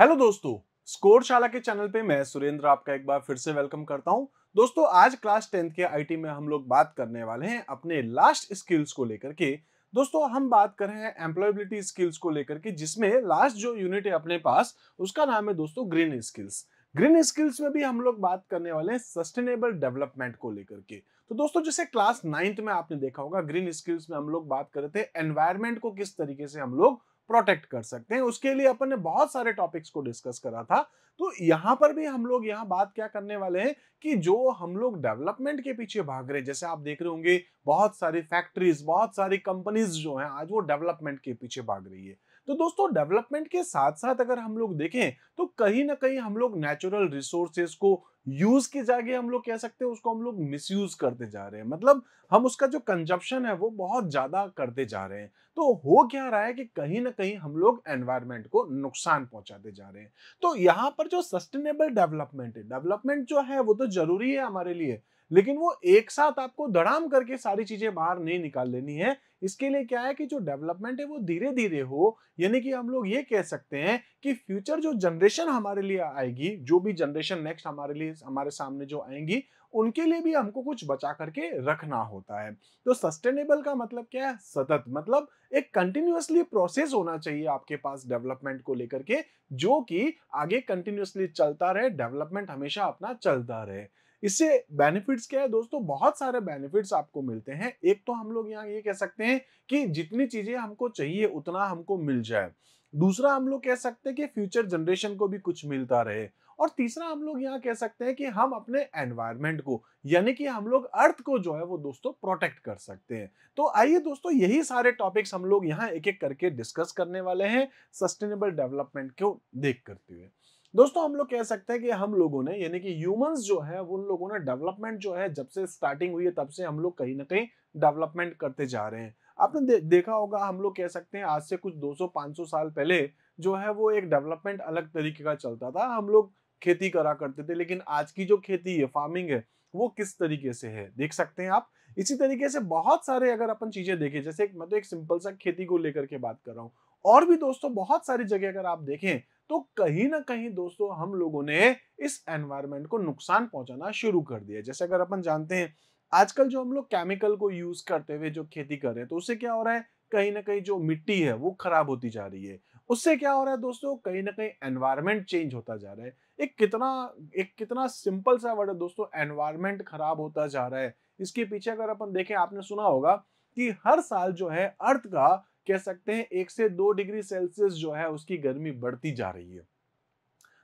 Hello दोस्तों score शाला के चैनल पे मैं सुरेंद्र आपका एक बार फिर से वेलकम करता हूँ। दोस्तों, आज क्लास टेंथ के आईटी में हम लोग बात करने वाले हैं अपने लास्ट स्किल्स को लेकर के। दोस्तों, हम बात कर रहे हैं एम्प्लॉयबिलिटी स्किल्स को लेकर के, जिसमें लास्ट जो यूनिट है अपने पास, उसका नाम है दोस्तों ग्रीन स्किल्स ग्रीन स्किल्स में भी हम लोग बात करने वाले हैं सस्टेनेबल डेवलपमेंट को लेकर के। तो दोस्तों, जैसे क्लास नाइन्थ में आपने देखा होगा ग्रीन स्किल्स में हम लोग बात कर रहे थे एनवायरमेंट को किस तरीके से हम लोग प्रोटेक्ट कर सकते हैं। उसके लिए अपन ने बहुत सारे टॉपिक्स को डिस्कस करा था। तो यहाँ पर भी हम लोग यहाँ बात क्या करने वाले हैं कि जो हम लोग डेवलपमेंट के पीछे भाग रहे हैं, जैसे आप देख रहे होंगे, बहुत सारी फैक्ट्रीज बहुत सारी कंपनीज़ जो हैं, आज वो डेवलपमेंट के पीछे भाग रही है। तो दोस्तों डेवलपमेंट के साथ साथ अगर हम लोग देखें तो कहीं ना कहीं हम लोग नेचुरल रिसोर्सेज को यूज़ की जगह हम लोग कह सकते हैं, उसको हम लोग मिसयूज करते जा रहे हैं। मतलब हम उसका जो कंजप्शन है, वो बहुत ज़्यादा करते जा रहे हैं। तो हो क्या रहा है कि कहीं ना कहीं हम लोग एनवायरमेंट को नुकसान पहुंचाते जा रहे हैं। तो यहाँ पर जो सस्टेनेबल डेवलपमेंट है डेवलपमेंट जो है, वो तो ज़रूरी है हमारे लिए। लेकिन वो एक साथ आपको धड़ाम करके सारी चीज़ें बाहर नहीं निकाल लेनी है। इसके लिए क्या है कि जो डेवलपमेंट है वो धीरे धीरे हो, यानी कि हम लोग ये कह सकते हैं कि फ्यूचर जो जनरेशन हमारे लिए आएगी, जो भी जनरेशन नेक्स्ट हमारे लिए, हमारे सामने जो आएँगी, उनके लिए भी हमको कुछ बचा करके रखना होता है। तो सस्टेनेबल का मतलब क्या है? सतत मतलब एक कंटिन्यूसली प्रोसेस होना चाहिए आपके पास डेवलपमेंट को लेकर के, जो कि आगे कंटिन्यूसली चलता रहे, डेवलपमेंट हमेशा अपना चलता रहे। इससे बेनिफिट्स क्या है दोस्तों? बहुत सारे बेनिफिट्स आपको मिलते हैं। एक तो हम लोग यहाँ ये कह सकते हैं कि जितनी चीज़ें हमको चाहिए, उतना हमको मिल जाए। दूसरा हम लोग कह सकते हैं कि फ्यूचर जनरेशन को भी कुछ मिलता रहे। और तीसरा हम लोग यहाँ कह सकते हैं कि हम अपने एनवायरमेंट को, यानी कि हम लोग अर्थ को जो है वो दोस्तों प्रोटेक्ट कर सकते हैं। तो आइए दोस्तों, यही सारे टॉपिक्स हम लोग यहाँ एक एक करके डिस्कस करने वाले हैं सस्टेनेबल डेवलपमेंट को देख करते हुए। दोस्तों हम लोग कह सकते हैं कि हम लोगों ने यानी कि ह्यूमंस जो है उन लोगों ने डेवलपमेंट जो है जब से स्टार्टिंग हुई है तब से हम लोग कहीं ना कहीं डेवलपमेंट करते जा रहे हैं। आपने दे, देखा होगा हम लोग कह सकते हैं आज से कुछ 200-500 साल पहले जो है वो एक डेवलपमेंट अलग तरीके का चलता था। हम लोग खेती करा करते थे लेकिन आज की जो खेती है फ़ार्मिंग है वो किस तरीके से है? देख सकते हैं आप। इसी तरीके से बहुत सारे अगर अपन चीज़ें देखें जैसे एक मैं तो एक सिंपल सा खेती को लेकर के बात कर रहा हूँ। और भी दोस्तों बहुत सारी जगह अगर आप देखें तो कहीं ना कहीं दोस्तों हम लोगों ने इस एनवायरमेंट को नुकसान पहुंचाना शुरू कर दिया जैसे अगर अपन जानते हैं, आजकल जो हम लोग केमिकल को यूज़ करते हुए जो खेती कर रहे हैं तो उससे क्या हो रहा है? कहीं ना कहीं जो मिट्टी है, वो खराब होती जा रही है। उससे क्या हो रहा है दोस्तों? कहीं ना कहीं एनवायरमेंट चेंज होता जा रहा है। एक कितना एक कितना सिंपल सा वर्ड है दोस्तों एनवायरमेंट खराब होता जा रहा है। इसके पीछे अगर अपन देखें, आपने सुना होगा कि हर साल जो है, अर्थ का कह सकते हैं एक से दो डिग्री सेल्सियस जो है उसकी गर्मी बढ़ती जा रही है।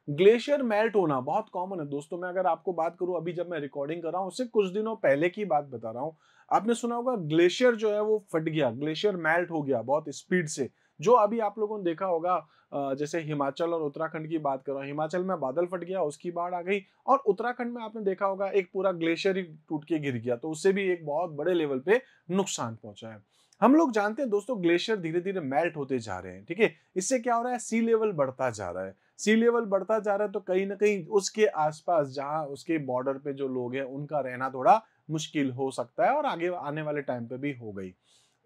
ग्लेशियर मेल्ट होना बहुत कॉमन है। दोस्तों, मैं अगर आपको बात करूँ, अभी जब मैं रिकॉर्डिंग कर रहा हूँ उससे कुछ दिनों पहले की बात बता रहा हूँ। आपने सुना होगा, ग्लेशियर जो है वो फट गया, ग्लेशियर मेल्ट हो गया बहुत स्पीड से। जो अभी आप लोगों ने देखा होगा जैसे हिमाचल और उत्तराखंड की बात करो हिमाचल में बादल फट गया, उसकी बाढ़ आ गई और उत्तराखंड में आपने देखा होगा, एक पूरा ग्लेशियर ही टूट के गिर गया तो उससे भी एक बहुत बड़े लेवल पे नुकसान पहुँचा है। हम लोग जानते हैं दोस्तों, ग्लेशियर धीरे धीरे मेल्ट होते जा रहे हैं, ठीक है? इससे क्या हो रहा है? सी लेवल बढ़ता जा रहा है। सी लेवल बढ़ता जा रहा है तो कहीं ना कहीं उसके आसपास जहाँ उसके बॉर्डर पे जो लोग हैं, उनका रहना थोड़ा मुश्किल हो सकता है और आगे आने वाले टाइम पे भी हो गई।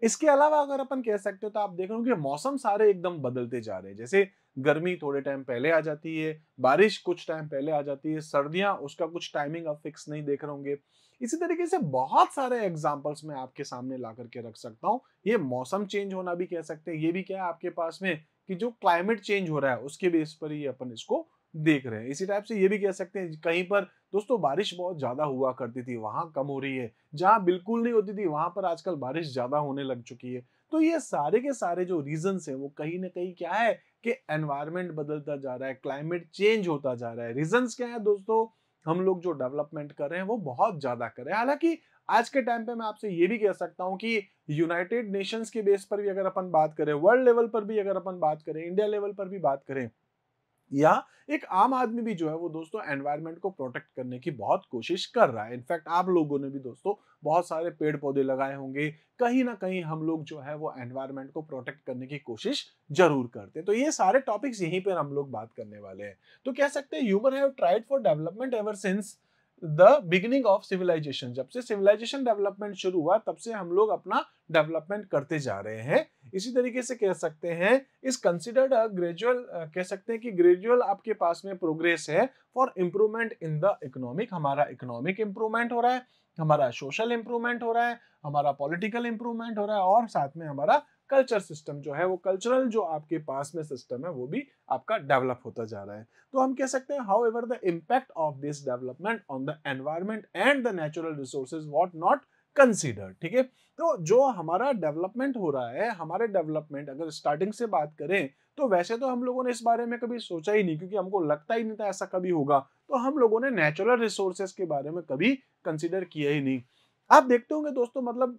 इसके अलावा अगर अपन कह सकते हो तो आप देख रहे हो कि मौसम सारे एकदम बदलते जा रहे हैं। जैसे गर्मी थोड़े टाइम पहले आ जाती है, बारिश कुछ टाइम पहले आ जाती है, सर्दियाँ उसका कुछ टाइमिंग अब फिक्स नहीं देख रहे होंगे। इसी तरीके से बहुत सारे एग्जाम्पल्स मैं आपके सामने ला करके रख सकता हूँ। ये मौसम चेंज होना भी कह सकते हैं। ये भी क्या है आपके पास में कि जो क्लाइमेट चेंज हो रहा है, उसके बेस पर ही अपन इसको देख रहे हैं। इसी टाइप से ये भी कह सकते हैं, कहीं पर दोस्तों बारिश बहुत ज़्यादा हुआ करती थी, वहाँ कम हो रही है। जहाँ बिल्कुल नहीं होती थी, वहाँ पर आजकल बारिश ज़्यादा होने लग चुकी है। तो ये सारे के सारे जो रीजन है, वो कहीं ना कहीं क्या है कि एनवायरमेंट बदलता जा रहा है क्लाइमेट चेंज होता जा रहा है। रीजन क्या है दोस्तों? हम लोग जो डेवलपमेंट कर रहे हैं, वो बहुत ज़्यादा कर रहे हैं। हालाँकि आज के टाइम पे मैं आपसे ये भी कह सकता हूँ कि यूनाइटेड नेशंस के बेस पर भी अगर अपन बात करें वर्ल्ड लेवल पर भी अगर अपन बात करें इंडिया लेवल पर भी बात करें या एक आम आदमी भी जो है वो दोस्तों एनवायरनमेंट को प्रोटेक्ट करने की बहुत कोशिश कर रहा है। इनफैक्ट आप लोगों ने भी दोस्तों बहुत सारे पेड़ पौधे लगाए होंगे। कहीं ना कहीं हम लोग जो है वो एनवायरनमेंट को प्रोटेक्ट करने की कोशिश ज़रूर करते हैं। तो ये सारे टॉपिक्स यहीं पर हम लोग बात करने वाले हैं। तो कह सकते हैं human have tried for development ever since the beginning of civilisation जब से सिविलाइजेशन डेवलपमेंट शुरू हुआ, तब से हम लोग अपना डेवलपमेंट करते जा रहे हैं। इसी तरीके से कह सकते हैं, इस कंसिडर्ड ग्रेजुअल कह सकते हैं कि ग्रेजुअल आपके पास में प्रोग्रेस है। For improvement in the economic हमारा इकोनॉमिक इम्प्रूवमेंट हो रहा है, हमारा सोशल इम्प्रूवमेंट हो रहा है, हमारा पॉलिटिकल इम्प्रूवमेंट हो रहा है और साथ में हमारा कल्चर सिस्टम जो है, वो कल्चरल जो आपके पास में सिस्टम है, वो भी आपका डेवलप होता जा रहा है। तो हम कह सकते हैं however the impact of this development on the environment and the natural resources what not consider ठीक है? तो जो हमारा डेवलपमेंट हो रहा है, हमारे डेवलपमेंट अगर स्टार्टिंग से बात करें तो वैसे तो हम लोगों ने इस बारे में कभी सोचा ही नहीं, क्योंकि हमको लगता ही नहीं था ऐसा कभी होगा। तो हम लोगों ने नेचुरल रिसोर्सेज के बारे में कभी कंसिडर किया ही नहीं। आप देखते होंगे दोस्तों मतलब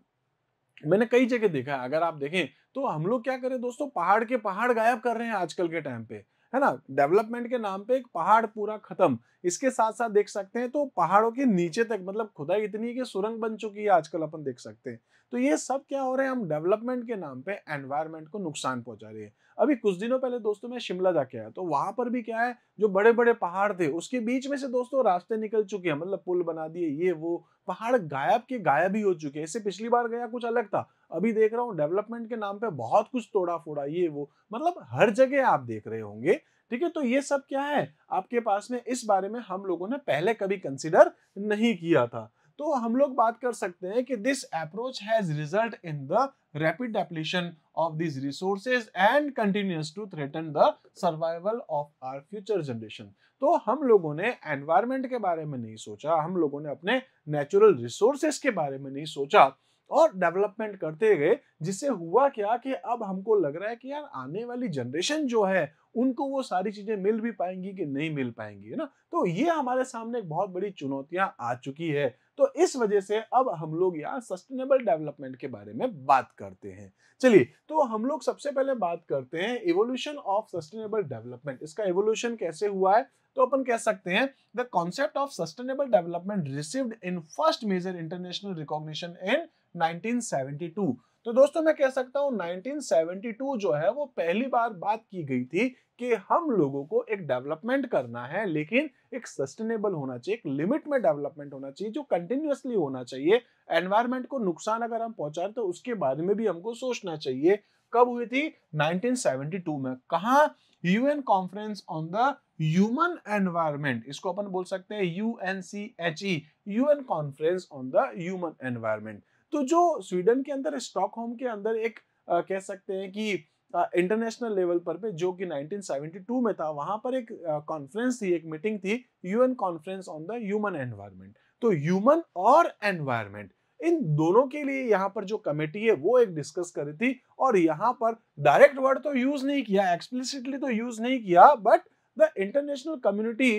मैंने कई जगह देखा है, अगर आप देखें तो हम लोग क्या करें दोस्तों, पहाड़ के पहाड़ गायब कर रहे हैं आजकल के टाइम पे, है ना? डेवलपमेंट के नाम पे एक पहाड़ पूरा खत्म, इसके साथ साथ देख सकते हैं तो पहाड़ों के नीचे तक मतलब खुदाई इतनी है कि सुरंग बन चुकी है आजकल अपन देख सकते हैं। तो ये सब क्या हो रहे हैं? हम डेवलपमेंट के नाम पे एनवायरमेंट को नुकसान पहुँचा रहे हैं। अभी कुछ दिनों पहले दोस्तों मैं शिमला जाके आया तो वहाँ पर भी क्या है, जो बड़े बड़े पहाड़ थे, उसके बीच में से दोस्तों रास्ते निकल चुके हैं। मतलब पुल बना दिए, ये, वो, पहाड़ गायब के गायब ही हो चुके हैं। इससे पिछली बार गया कुछ अलग था, अभी देख रहा हूँ डेवलपमेंट के नाम पे बहुत कुछ तोड़ा फोड़ा ये, वो मतलब हर जगह आप देख रहे होंगे, ठीक है? तो ये सब क्या है, आपके पास में इस बारे में हम लोगों ने पहले कभी कंसिडर नहीं किया था। तो हम लोग बात कर सकते हैं कि this approach has result in the rapid depletion of this resources and continues to threaten the survival of our future generation तो हम लोगों ने एनवायरमेंट के बारे में नहीं सोचा, हम लोगों ने अपने नेचुरल रिसोर्सेज के बारे में नहीं सोचा और डेवलपमेंट करते गए, जिससे हुआ क्या कि अब हमको लग रहा है कि यार आने वाली जनरेशन जो है, उनको वो सारी चीज़ें मिल भी पाएँगी कि नहीं मिल पाएँगी, है ना? तो ये हमारे सामने एक बहुत बड़ी चुनौतियाँ आ चुकी है। तो इस वजह से अब हम लोग यहाँ सस्टेनेबल डेवलपमेंट के बारे में बात करते हैं। चलिए तो हम लोग सबसे पहले बात करते हैं इवोल्यूशन ऑफ़ सस्टेनेबल डेवलपमेंट इसका इवोल्यूशन कैसे हुआ है? तो अपन कह सकते हैं the concept of sustainable development received in first major international recognition in 1972 तो दोस्तों मैं कह सकता हूँ 1972 जो है, वो पहली बार बात की गई थी कि हम लोगों को एक डेवलपमेंट करना है, लेकिन एक सस्टेनेबल होना चाहिए, एक लिमिट में डेवलपमेंट होना चाहिए, जो कंटिन्यूसली होना चाहिए। एनवायरमेंट को नुकसान अगर हम पहुँचा तो उसके बारे में भी हमको सोचना चाहिए, कब हुई थी? 1972 में। कहा? UN conference on the human environment इसको अपन बोल सकते हैं UNCHE UN conference on the human environment तो जो स्वीडन के अंदर स्टॉकहोम के अंदर एक आ, कह सकते हैं कि इंटरनेशनल लेवल पर पे जो कि 1972 में था वहाँ पर एक कॉन्फ्रेंस थी एक मीटिंग थी UN conference on the human environment तो ह्यूमन और एनवायरनमेंट इन दोनों के लिए यहाँ पर जो कमेटी है वो एक डिस्कस करी थी और यहाँ पर डायरेक्ट वर्ड तो यूज़ नहीं किया एक्सप्लिसिटली तो यूज़ नहीं किया but the international community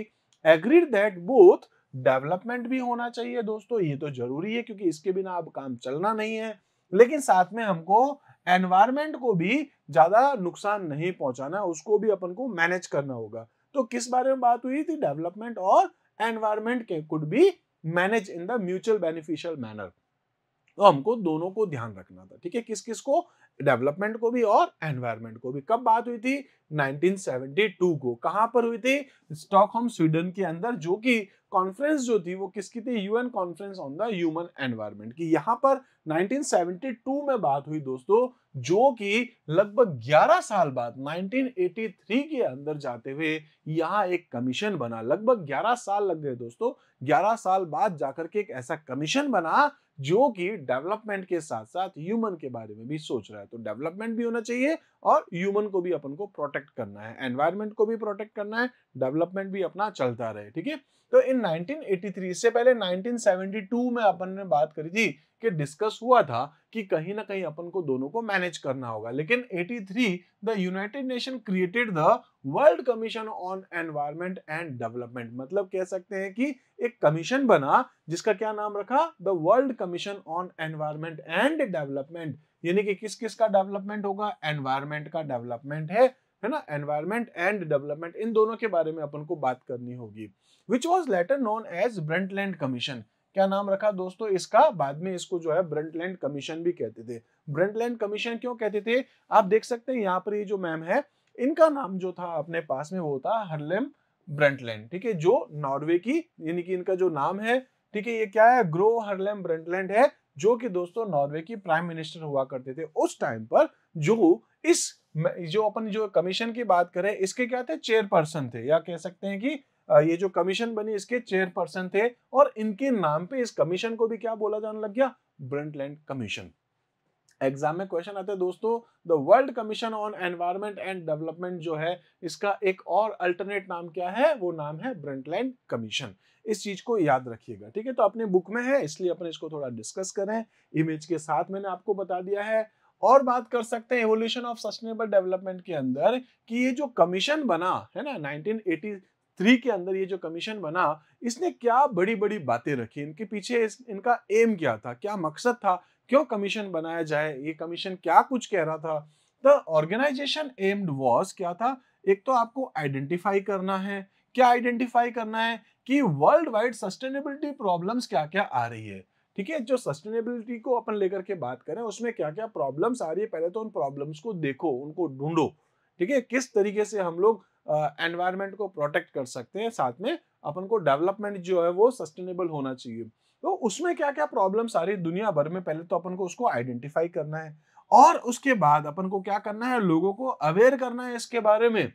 agreed that both development भी होना चाहिए दोस्तों, ये तो ज़रूरी है क्योंकि इसके बिना अब काम चलना नहीं है। लेकिन साथ में हमको एनवायरमेंट को भी ज़्यादा नुकसान नहीं पहुंचाना उसको भी अपन को मैनेज करना होगा। तो किस बारे में बात हुई थी? डेवलपमेंट और एनवायरमेंट के could be manage in the mutual beneficial manner तो हमको दोनों को ध्यान रखना था, ठीक है? किस किस को डेवलपमेंट को भी और एनवायरमेंट को भी। कब बात हुई थी? 1972 को। कहाँ पर हुई थी? स्टॉकहोम, स्वीडन के अंदर, जो कि कॉन्फ्रेंस जो थी, वो किसकी थी? UN conference on the human environment की। यहाँ पर 1972 में बात हुई दोस्तों, जो कि लगभग 11 साल बाद 1983 के अंदर जाते हुए यहाँ एक कमीशन बना। लगभग 11 साल लग गए दोस्तों। 11 साल बाद जाकर के एक ऐसा कमीशन बना, जो कि डेवलपमेंट के साथ साथ ह्यूमन के बारे में भी सोच रहा है। तो डेवलपमेंट भी होना चाहिए और ह्यूमन को भी अपन को प्रोटेक्ट करना है एनवायरमेंट को भी प्रोटेक्ट करना है, डेवलपमेंट भी अपना चलता रहे, ठीक है? तो इन 1983 से पहले 1972 में अपन ने बात करी थी कि डिस्कस हुआ था कि कहीं ना कहीं अपन को दोनों को मैनेज करना होगा। लेकिन 83 the United Nation created the world commission on environment and development मतलब कह सकते हैं कि एक कमीशन बना, जिसका क्या नाम रखा? The world commission on environment and development यानी कि किस किस का डेवलपमेंट होगा? एनवायरमेंट का डेवलपमेंट है है ना? एनवायरमेंट एंड डेवलपमेंट इन दोनों के बारे में अपन को बात करनी होगी। Which was later known as Brundtland commission क्या नाम रखा दोस्तों इसका? बाद में इसको जो है ब्रंटलैंड कमीशन भी कहते थे। ब्रंटलैंड कमीशन क्यों कहते थे? आप देख सकते हैं यहाँ पर ये जो मैम है, इनका नाम जो था अपने पास में वो था हरलेम ब्रंटलैंड ठीक है? जो नॉर्वे की, यानी कि इनका जो नाम है, ठीक है? ये क्या है? ग्रो हरलेम ब्रंटलैंड है, जो कि दोस्तों नॉर्वे की प्राइम मिनिस्टर हुआ करते थे। उस टाइम पर जो इस जो अपन जो कमीशन की बात करें, इसके क्या थे? चेयरपर्सन थे, या कह सकते हैं कि ये जो कमीशन बनी इसके चेयरपर्सन थे और इनके नाम पे इस कमीशन को भी क्या बोला जाने लग गया? ब्रंटलैंड कमीशन एग्ज़ाम में क्वेश्चन आते हैं दोस्तों the world commission on environment and development जो है, इसका एक और अल्टरनेट नाम क्या है? वो नाम है ब्रंटलैंड कमीशन इस चीज़ को याद रखिएगा, ठीक है? तो अपने बुक में है, इसलिए अपन इसको थोड़ा डिस्कस करें। इमेज के साथ मैंने आपको बता दिया है। और बात कर सकते हैं एवोल्यूशन ऑफ़ सस्टेनेबल डेवलपमेंट के अंदर कि ये जो कमीशन बना, है ना 1983 के अंदर ये जो कमीशन बना इसने क्या बड़ी बड़ी बातें रखी? इनके पीछे इस, इनका एम क्या था? क्या मकसद था? क्यों कमीशन बनाया जाए? ये कमीशन क्या कुछ कह रहा था? द ऑर्गेनाइजेशन एम्ड वॉज़ क्या था? एक तो आपको आइडेंटिफाई करना है। क्या आइडेंटिफाई करना है? कि वर्ल्ड वाइड सस्टेनेबिलिटी प्रॉब्लम्स क्या क्या आ रही है? ठीक है? जो सस्टेनेबिलिटी को अपन लेकर के बात करें उसमें क्या क्या प्रॉब्लम्स आ रही है? पहले तो उन प्रॉब्लम्स को देखो उनको ढूंढो। ठीक है? किस तरीके से हम लोग एनवायरमेंट को प्रोटेक्ट कर सकते हैं, साथ में अपन को डेवलपमेंट जो है वो सस्टेनेबल होना चाहिए। तो उसमें क्या क्या प्रॉब्लम सारी दुनिया भर में पहले तो अपन को उसको आइडेंटिफाई करना है और उसके बाद अपन को क्या करना है, लोगों को अवेयर करना है इसके बारे में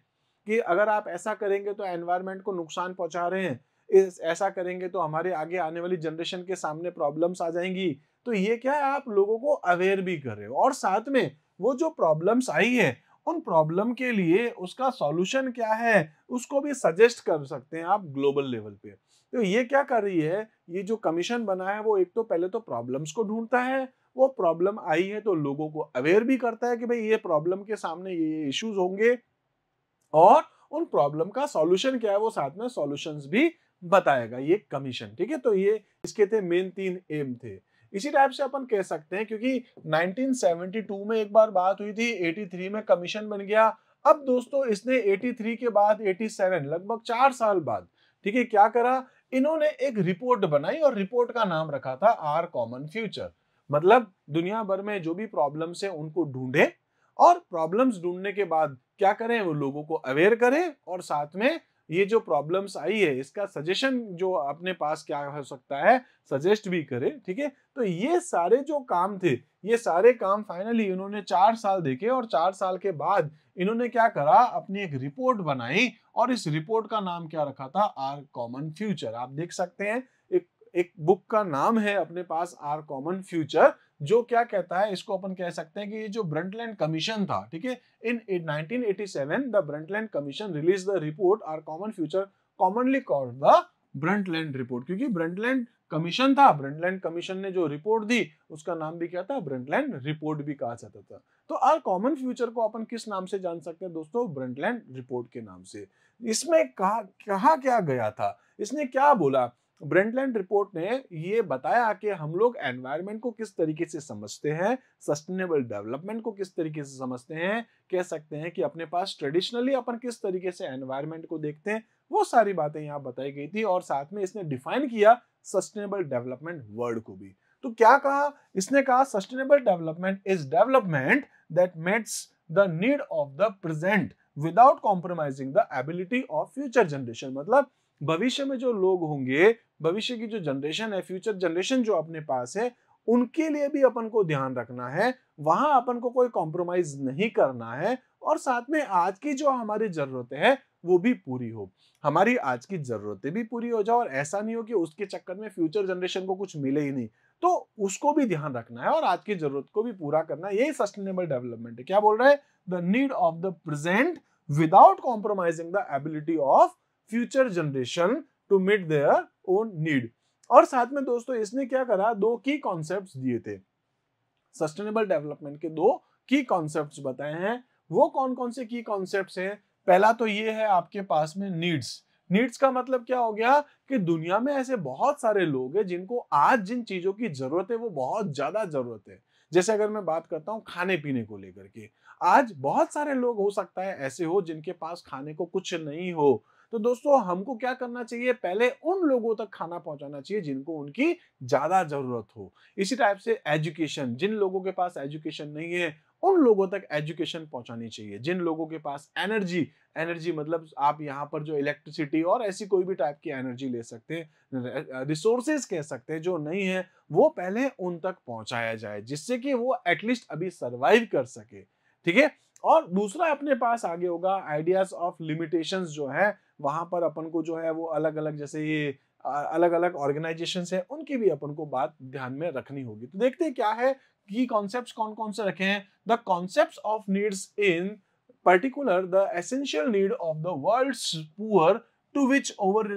कि अगर आप ऐसा करेंगे तो एनवायरमेंट को नुकसान पहुँचा रहे हैं, इस, ऐसा करेंगे तो हमारे आगे आने वाली जनरेशन के सामने प्रॉब्लम्स आ जाएँगी। तो ये क्या है, आप लोगों को अवेयर भी कर रहे हो और साथ में वो जो प्रॉब्लम्स आई है उन प्रॉब्लम के लिए उसका सॉल्यूशन क्या है, उसको भी सजेस्ट कर सकते हैं आप ग्लोबल लेवल पे। तो ये क्या कर रही है, ये जो कमीशन बना है, वो एक तो पहले तो प्रॉब्लम्स को ढूंढता है, वो प्रॉब्लम आई है तो लोगों को अवेयर भी करता है कि भाई ये प्रॉब्लम के सामने ये इश्यूज़ होंगे और उन प्रॉब्लम का सॉल्यूशन क्या है, वो साथ में सॉल्यूशंस भी बताएगा, ये कमीशन ठीक है? तो ये, इसके थे मेन तीन एम थे। इसी टाइप से अपन कह सकते हैं, क्योंकि 1972 में एक बार बात हुई थी 83 में कमीशन बन गया। अब दोस्तों, इसने 83 के बाद 87 लगभग चार साल बाद, ठीक है, क्या करा? इन्होंने एक रिपोर्ट बनाई और रिपोर्ट का नाम रखा था आर कॉमन फ्यूचर मतलब दुनिया भर में जो भी प्रॉब्लम्स है, उनको ढूंढे और प्रॉब्लम्स ढूँढने के बाद क्या करें? वो लोगों को अवेयर करें और साथ में ये जो प्रॉब्लम्स आई है, इसका सजेशन जो अपने पास क्या हो सकता है, सजेस्ट भी करे, ठीक है? तो ये सारे जो काम थे, ये सारे काम फाइनली इन्होंने चार साल देखे और चार साल के बाद इन्होंने क्या करा? अपनी एक रिपोर्ट बनाई और इस रिपोर्ट का नाम क्या रखा था? आर कॉमन फ्यूचर आप देख सकते हैं, एक एक बुक का नाम है अपने पास आर कॉमन फ्यूचर जो क्या कहता है, इसको अपन कह सकते हैं कि ये जो ब्रंटलैंड कमीशन था, ठीक है, in 1987 the Brundtland commission release the report our common future commonly called the Brundtland report क्योंकि ब्रंटलैंड कमीशन था ब्रंटलैंड कमीशन ने जो रिपोर्ट दी, उसका नाम भी क्या था ब्रंटलैंड रिपोर्ट भी कहा जाता था। तो आर कॉमन फ्यूचर को अपन किस नाम से जान सकते हैं दोस्तों? ब्रंटलैंड रिपोर्ट के नाम से। इसमें कहा कहा क्या गया था? इसने क्या बोला? ब्रेंटलैंड रिपोर्ट ने ये बताया कि हम लोग एनवायरनमेंट को किस तरीके से समझते हैं, सस्टेनेबल डेवलपमेंट को किस तरीके से समझते हैं, कह सकते हैं कि अपने पास ट्रेडिशनली अपन किस तरीके से एनवायरनमेंट को देखते हैं, वो सारी बातें यहाँ बताई गई थी और साथ में इसने डिफाइन किया सस्टेनेबल डेवलपमेंट वर्ड को भी। तो क्या कहा? इसने कहा, sustainable development is development that meets the need of the present without compromising the ability of future generation. मतलब भविष्य में जो लोग होंगे, भविष्य की जो जनरेशन है फ्यूचर जनरेशन जो अपने पास है, उनके लिए भी अपन को ध्यान रखना है। वहाँ अपन को कोई कॉम्प्रोमाइज नहीं करना है और साथ में आज की जो हमारी जरूरतें हैं, वो भी पूरी हो। हमारी आज की जरूरतें भी पूरी हो जाए और ऐसा नहीं हो कि उसके चक्कर में फ्यूचर जनरेशन को कुछ मिले ही नहीं। तो उसको भी ध्यान रखना है और आज की ज़रूरत को भी पूरा करना यही सस्टेनेबल डेवलपमेंट है। क्या बोल रहा है? The need of the present without compromising the ability of future generation to meet their own need और साथ में दोस्तों, इसने क्या करा? दो की कॉन्सेप्ट्स दिए थे। सस्टेनेबल डेवलपमेंट के दो की कॉन्सेप्ट्स बताए हैं। वो कौन कौन से की कॉन्सेप्ट्स हैं? पहला तो ये है आपके पास में नीड्स नीड्स का मतलब क्या हो गया? कि दुनिया में ऐसे बहुत सारे लोग हैं जिनको आज जिन चीज़ों की ज़रूरत है, वो बहुत ज़्यादा ज़रूरत है। जैसे अगर मैं बात करता हूँ खाने पीने को लेकर के, आज बहुत सारे लोग हो सकता है ऐसे हो जिनके पास खाने को कुछ नहीं हो। तो दोस्तों, हमको क्या करना चाहिए? पहले उन लोगों तक खाना पहुंचाना चाहिए जिनको उनकी ज़्यादा ज़रूरत हो। इसी टाइप से एजुकेशन जिन लोगों के पास एजुकेशन नहीं है, उन लोगों तक एजुकेशन पहुंचानी चाहिए। जिन लोगों के पास एनर्जी एनर्जी मतलब आप यहाँ पर जो इलेक्ट्रिसिटी और ऐसी कोई भी टाइप की एनर्जी ले सकते हैं रिसोर्सेज कह सकते हैं जो नहीं है, वो पहले उन तक पहुँचाया जाए, जिससे कि वो एटलीस्ट अभी सरवाइव कर सके। ठीक है? और दूसरा अपने पास आगे होगा आइडियाज़ ऑफ़ लिमिटेशंस जो है वहाँ पर अपन को जो है वो अलग अलग जैसे ये अलग अलग ऑर्गेनाइजेशन है, उनकी भी अपन को बात ध्यान में रखनी होगी। तो देखते हैं क्या है, की कॉन्सेप्ट कौन कौन से रखे हैं। The concept of needs in particular the essential need of the world poor to which over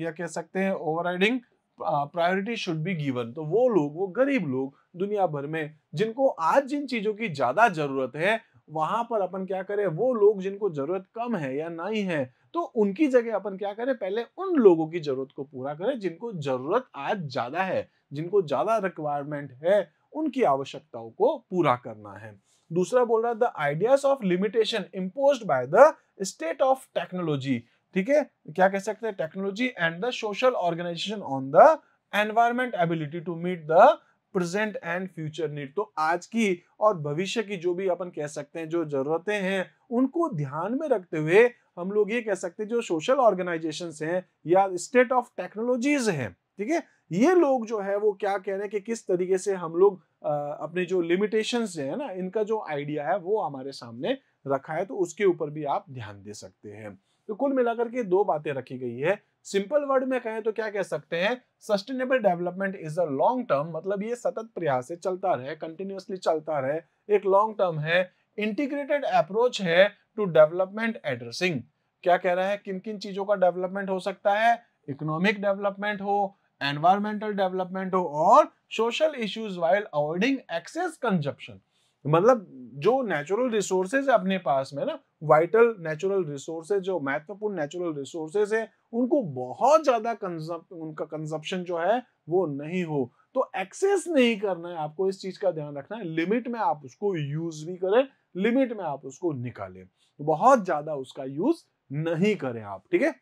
या कह सकते हैं over priority should be given तो वो लोग, वो गरीब लोग दुनिया भर में, जिनको आज जिन चीज़ों की ज़्यादा ज़रूरत है वहाँ पर अपन क्या करें, वो लोग जिनको ज़रूरत कम है या नहीं है तो उनकी जगह अपन क्या करें, पहले उन लोगों की ज़रूरत को पूरा करें जिनको ज़रूरत आज ज़्यादा है, जिनको ज़्यादा रिक्वायरमेंट है, उनकी आवश्यकताओं को पूरा करना है। दूसरा बोल रहा है the ideas of limitation impose by the state of technology ठीक है? क्या कह सकते हैं? Technology and the social organisation on the environment ability to meet the present and future need. तो आज की और भविष्य की जो भी अपन कह सकते हैं, जो जरूरतें हैं, उनको ध्यान में रखते हुए हम लोग ये कह सकते हैं, जो सोशल ऑर्गेनाइजेशन हैं या स्टेट ऑफ़ टेक्नोलॉजीज़ हैं, ठीक है? ये लोग जो है, वो क्या कह रहे हैं कि किस तरीके से हम लोग अपने जो लिमिटेशन है ना, इनका जो आइडिया है, वो हमारे सामने रखा है तो उसके ऊपर भी आप ध्यान दे सकते हैं। तो कुल मिलाकर के दो बातें रखी गई है सिंपल वर्ड में कहें तो क्या कह सकते हैं? Sustainable development is a long term मतलब ये सतत प्रयास है चलता रहे कंटिन्यूसली चलता रहे। एक लॉन्ग टर्म है, इंटीग्रेटेड अप्रोच है टू डेवलपमेंट एड्रेसिंग। क्या कह रहा है? किन किन चीज़ों का डेवलपमेंट हो सकता है? इकोनॉमिक डेवलपमेंट हो एनवायरमेंटल डेवलपमेंट हो और social issues while avoiding excess consumption. मतलब जो नेचुरल रिसोर्सेज अपने पास में ना वाइटल नेचुरल रिसोर्सेज जो महत्वपूर्ण नेचुरल रिसोर्सेज है उनको बहुत ज़्यादा उनका कंजप्शन जो है वो नहीं हो। तो एक्सेस नहीं करना है आपको इस चीज़ का ध्यान रखना है। लिमिट में आप उसको यूज़ भी करें लिमिट में आप उसको निकालें। बहुत ज़्यादा उसका यूज़ नहीं करें आप ठीक है?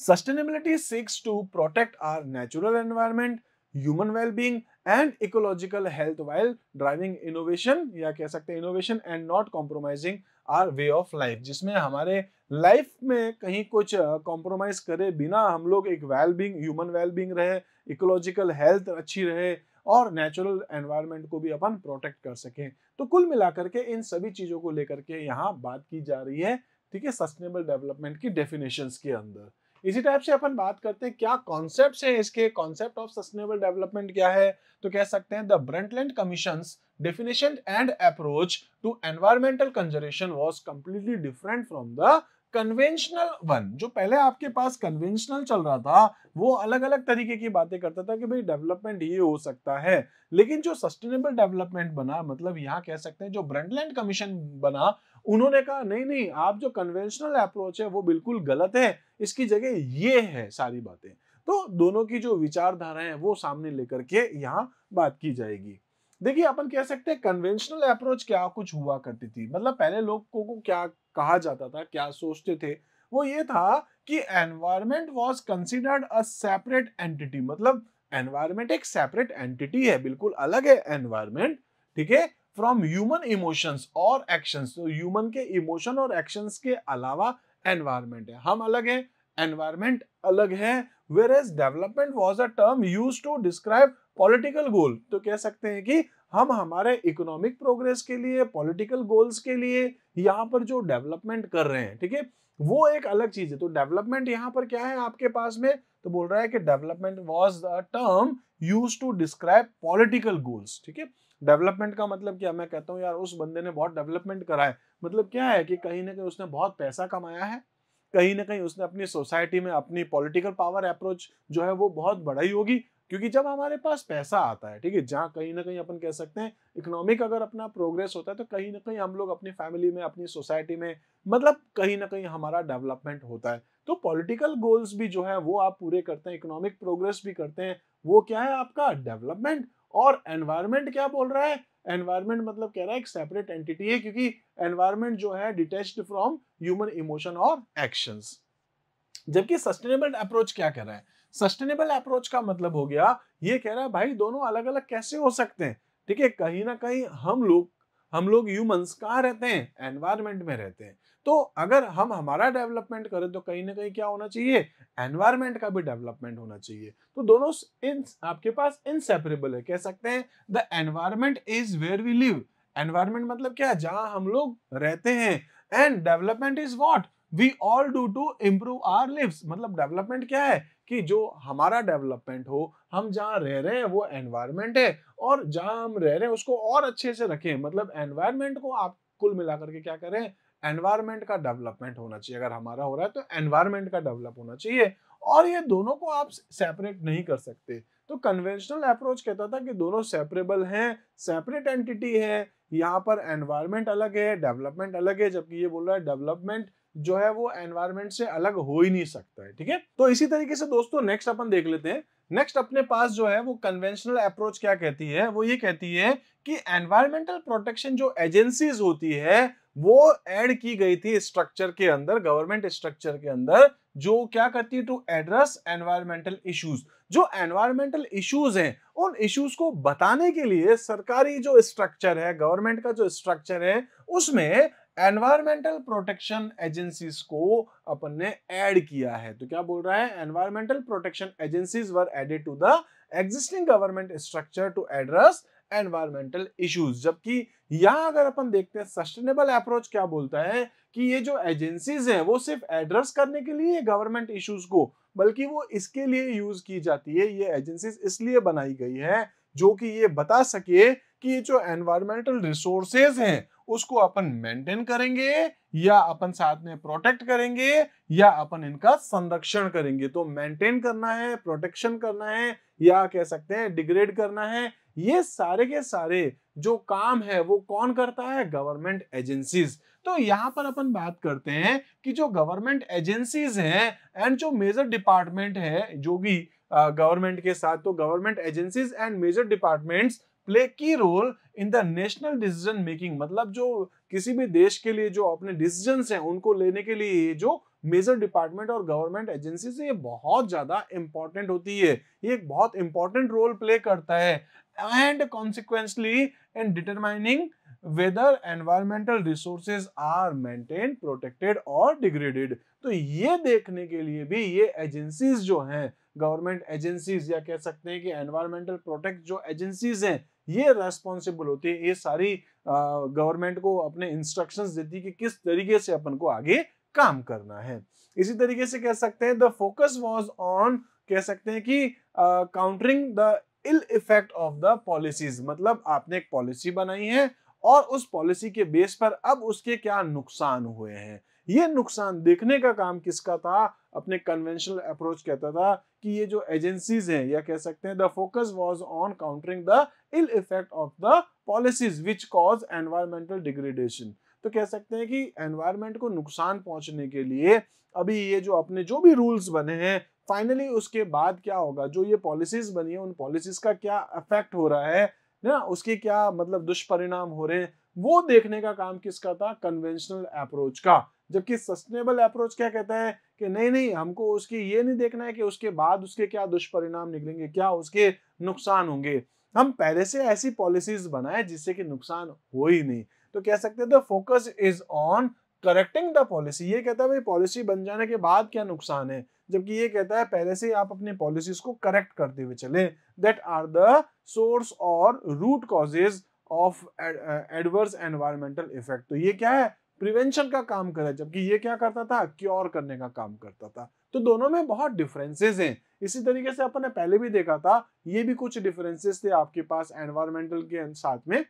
Sustainability seeks to protect our natural environment, human well-being and ecological health while driving innovation, या कह सकते हैं innovation and not compromising our way of life, जिसमें हमारे लाइफ में कहीं कुछ कॉम्प्रोमाइज करे बिना हम लोग एक वेलबींग ह्यूमन वेल बींग रहे इकोलॉजिकल हेल्थ अच्छी रहे और नेचुरल एनवायरनमेंट को भी अपन प्रोटेक्ट कर सकें। तो कुल मिलाकर के इन सभी चीज़ों को लेकर के यहाँ बात की जा रही है, ठीक है सस्टेनेबल डेवलपमेंट की डेफिनेशंस के अंदर। इसी टाइप से अपन बात करते हैं, क्या कॉन्सेप्ट है इसके? कॉन्सेप्ट ऑफ़ सस्टेनेबल डेवलपमेंट क्या है? तो कह सकते हैं the Brundtland commission definition and approach to environmental conservation was completely different from the conventional one जो पहले आपके पास कन्वेंशनल चल रहा था, वो अलग अलग तरीके की बातें करता था कि भाई डेवलपमेंट ये हो सकता है। लेकिन जो सस्टेनेबल डेवलपमेंट बना मतलब यहाँ कह सकते हैं, जो ब्रंटलैंड कमीशन बना उन्होंने कहा, नहीं नहीं, आप जो कन्वेंशनल अप्रोच है, वो बिल्कुल गलत है। इसकी जगह ये है सारी बातें। तो दोनों की जो विचारधारा है, वो सामने लेकर के यहाँ बात की जाएगी। देखिए, अपन कह सकते हैं कन्वेंशनल अप्रोच क्या कुछ हुआ करती थी? मतलब पहले लोगों को क्या कहा जाता था, क्या सोचते थे? वो ये था कि environment was considered a separate entity मतलब एनवायरमेंट एक सेपरेट एंटिटी है, बिल्कुल अलग है एनवायरमेंट ठीक है? फ्रॉम ह्यूमन इमोशंस और एक्शंस तो ह्यूमन के इमोशन और एक्शंस के अलावा एनवायरमेंट है। हम अलग है एनवायरमेंट अलग है। Whereas development was a term use to describe political goal तो कह सकते हैं कि हम हमारे इकोनॉमिक प्रोग्रेस के लिए पॉलिटिकल गोल्स के लिए यहाँ पर जो डेवलपमेंट कर रहे हैं, ठीक है? वो एक अलग चीज़ है। तो डेवलपमेंट यहाँ पर क्या है आपके पास में? तो बोल रहा है कि development was the term use to describe political goals ठीक है? डेवलपमेंट का मतलब क्या? मैं कहता हूँ, यार, उस बंदे ने बहुत डेवलपमेंट करा है। मतलब क्या है कि कहीं ना कहीं उसने बहुत पैसा कमाया है, कहीं ना कहीं उसने अपनी सोसाइटी में अपनी पॉलिटिकल पावर अप्रोच जो है वो बहुत बढ़ाई होगी, क्योंकि जब हमारे पास पैसा आता है, ठीक है, जहाँ कहीं ना कहीं अपन कह सकते हैं, इकोनॉमिक अगर अपना प्रोग्रेस होता है तो कहीं ना कहीं हम लोग अपनी फैमिली में, अपनी सोसाइटी में मतलब कहीं ना कहीं हमारा डेवलपमेंट होता है। तो पॉलिटिकल गोल्स भी जो है, वो आप पूरे करते हैं, इकोनॉमिक प्रोग्रेस भी करते हैं, वो क्या है आपका? डेवलपमेंट। और एनवायरमेंट क्या बोल रहा है? एनवायरमेंट मतलब कह रहा है एक सेपरेट एंटिटी है, क्योंकि एनवायरमेंट जो है डिटेच्ड फ्रॉम ह्यूमन इमोशन और एक्शंस जबकि सस्टेनेबल अप्रोच क्या कह रहा है? सस्टेनेबल अप्रोच का मतलब हो गया, ये कह रहा है, भाई, दोनों अलग अलग कैसे हो सकते हैं? ठीक है, कहीं ना कहीं हम लोग हम लोग ह्यूमंस कहाँ रहते हैं? एनवायरमेंट में रहते हैं। तो अगर हम हमारा डेवलपमेंट करें तो कहीं ना कहीं क्या होना चाहिए? एनवायरमेंट का भी डेवलपमेंट होना चाहिए। तो दोनों इन आपके पास इनसेपरेबल है। कह सकते हैं the environment is where we live environment मतलब क्या? जहाँ हम लोग रहते हैं। And development is what we all do to improve our lives मतलब डेवलपमेंट क्या है? कि जो हमारा डेवलपमेंट हो, हम जहाँ रह रहे हैं, वो एनवायरमेंट है। और जहाँ हम रह रहे हैं, उसको और अच्छे से रखें। मतलब एनवायरमेंट को आप कुल मिलाकर के क्या करें? एनवायरमेंट का डेवलपमेंट होना चाहिए। अगर हमारा हो रहा है तो एनवायरमेंट का डेवलप होना चाहिए। और ये दोनों को आप सेपरेट नहीं कर सकते। तो कन्वेंशनल अप्रोच कहता था कि दोनों सेपरेबल हैं सेपरेट एंटिटी है। यहाँ पर एनवायरमेंट अलग है डेवलपमेंट अलग है, जबकि ये बोल रहा है डेवलपमेंट जो है वो एनवायरमेंट से अलग हो ही नहीं सकता है, ठीक है? तो इसी तरीके से दोस्तों नेक्स्ट अपन देख लेते हैं। नेक्स्ट अपने पास जो है वो कन्वेंशनल अप्रोच क्या कहती है? वो ये कहती है कि एनवायरमेंटल प्रोटेक्शन जो एजेंसीज होती है वो ऐड की गई थी स्ट्रक्चर के अंदर गवर्नमेंट स्ट्रक्चर के अंदर, जो क्या करती है टू एड्रेस एनवायरमेंटल इश्यूज़ जो एनवायरमेंटल इश्यूज़ हैं, उन इश्यूज़ को बताने के लिए सरकारी जो स्ट्रक्चर है गवर्नमेंट का जो स्ट्रक्चर है, उसमें एनवायरमेंटल प्रोटेक्शन एजेंसीज को अपन ने ऐड किया है। तो क्या बोल रहा है? Environmental protection agencies were added to the existing government structure to address environmental issues जबकि यहाँ अगर अपन देखते हैं सस्टेनेबल अप्रोच क्या बोलता है कि ये जो एजेंसीज हैं, वो सिर्फ़ एड्रेस करने के लिए गवर्नमेंट इश्यूज़ को, बल्कि वो इसके लिए यूज़ की जाती है। ये एजेंसीज इसलिए बनाई गई है जो कि ये बता सके कि ये जो एनवायरमेंटल रिसोर्सेज हैं, उसको अपन मेंटेन करेंगे या अपन साथ में प्रोटेक्ट करेंगे या अपन इनका संरक्षण करेंगे। तो मेंटेन करना है प्रोटेक्शन करना है या कह सकते हैं डिग्रेड करना है ये सारे के सारे जो काम है, वो कौन करता है? Government agencies. तो यहाँ पर अपन बात करते हैं कि जो गवर्नमेंट एजेंसीज हैं एंड जो मेजर डिपार्टमेंट है, जो भी गवर्नमेंट के साथ तो government agencies and major departments play key role in the national decision making मतलब जो किसी भी देश के लिए जो अपने डिसीज़न हैं, उनको लेने के लिए जो मेजर डिपार्टमेंट और गवर्नमेंट एजेंसी से ये बहुत ज़्यादा इंपॉर्टेंट होती है। ये एक बहुत इंपॉर्टेंट रोल प्ले करता है। And consequently in determining whether environmental resources are maintain protected और डिग्रेडेड तो ये देखने के लिए भी ये एजेंसीज जो हैं गवर्नमेंट एजेंसीज या कह सकते हैं कि एनवायरमेंटल प्रोटेक्ट जो एजेंसीज हैं, ये रेस्पॉन्सिबल होती है। ये सारी गवर्नमेंट को अपने इंस्ट्रक्शंस देती है कि किस तरीके से अपन को आगे काम करना है। इसी तरीके से कह सकते हैं द फोकस वॉज़ ऑन कह सकते हैं कि countering the ill effect of the policies मतलब आपने एक पॉलिसी बनाई है और उस पॉलिसी के बेस पर अब उसके क्या नुकसान हुए हैं। ये नुकसान देखने का काम किसका था? अपने कन्वेंशनल अप्रोच कहता था कि ये जो एजेंसीज हैं, या कह सकते हैं the focus was on countering the ill effect of the policies which cause environmental degradation तो कह सकते हैं कि एनवायरमेंट को नुकसान पहुँचने के लिए अभी ये जो अपने जो भी रूल्स बने हैं फाइनली उसके बाद क्या होगा? जो ये पॉलिसीज़ बनी है, उन पॉलिसीज़ का क्या इफ़ेक्ट हो रहा है? ना? उसके क्या मतलब दुष्परिणाम हो रहे हैं? वो देखने का काम किसका था? कन्वेंशनल अप्रोच का। जबकि सस्टेनेबल अप्रोच क्या कहता है? कि नहीं नहीं, हमको उसकी ये नहीं देखना है कि उसके बाद उसके क्या दुष्परिणाम निकलेंगे, क्या उसके नुकसान होंगे। हम पहले से ऐसी पॉलिसीज़ बनाए जिससे कि नुकसान हो ही नहीं। तो कह सकते हैं the focus is on correcting the policy ये कहता है, भाई पॉलिसी बन जाने के बाद क्या नुकसान है? जबकि ये कहता है, पहले से आप अपनी पॉलिसीज़ को करेक्ट करते हुए चले। दैट आर द सोर्स और root causes of adverse environmental effect तो ये क्या है? प्रिवेंशन का काम करे जबकि ये क्या करता था? क्योर करने का काम करता था। तो दोनों में बहुत डिफरेंसेस हैं। इसी तरीके से अपन ने पहले भी देखा था, ये भी कुछ डिफरेंसेस थे आपके पास एनवायरमेंटल के साथ में।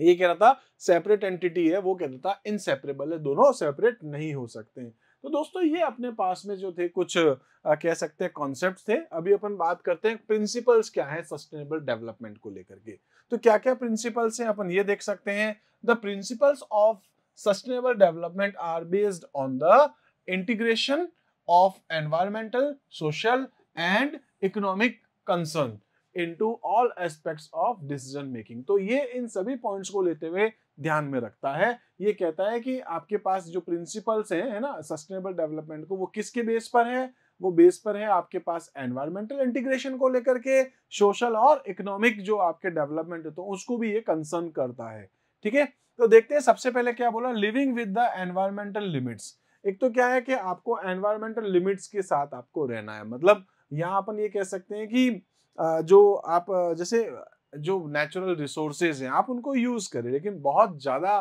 ये कह रहा था सेपरेट एंटिटी है वो कहता था इनसेपरेबल है दोनों सेपरेट नहीं हो सकते हैं। तो दोस्तों ये अपने पास में जो थे कुछ आ, कह सकते हैं कॉन्सेप्ट थे। अभी अपन बात करते हैं प्रिंसिपल्स क्या है सस्टेनेबल डेवलपमेंट को लेकर के। तो क्या क्या प्रिंसिपल्स हैं अपन ये देख सकते हैं। The principles of sustainable development are based on the integration of environmental social and economic concern. Into all aspects of decision making. तो ये इन सभी पॉइंट्स को लेते हुए ध्यान में रखता है। ये कहता है कि आपके पास जो प्रिंसिपल्स हैं, है ना सस्टेनेबल डेवलपमेंट को, वो किसके बेस पर है? वो बेस पर है आपके पास एनवायरमेंटल इंटीग्रेशन को लेकर के सोशल और इकोनॉमिक जो आपके डेवलपमेंट है तो उसको भी ये कंसर्न करता है। ठीक है? तो देखते हैं, सबसे पहले क्या बोला? Living with the environmental limits एक तो क्या है कि आपको एनवायरमेंटल लिमिट्स के साथ आपको रहना है। मतलब यहाँ अपन ये कह सकते हैं कि जो आप जैसे जो नेचुरल रिसोर्सेज हैं, आप उनको यूज़ करें, लेकिन बहुत ज़्यादा